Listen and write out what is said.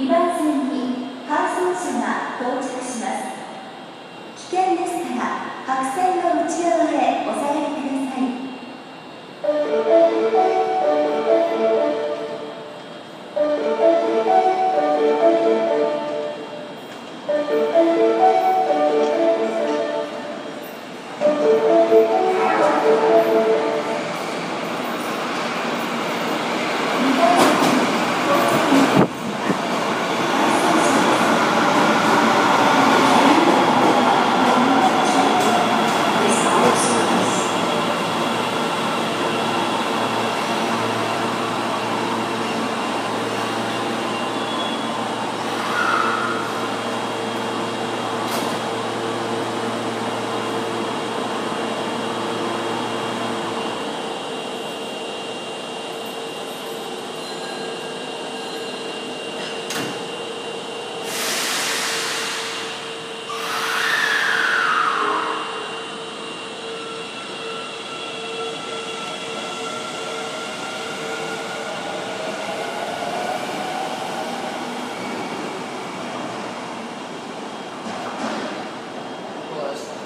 2番線に搬送車が到着します。危険ですから todos.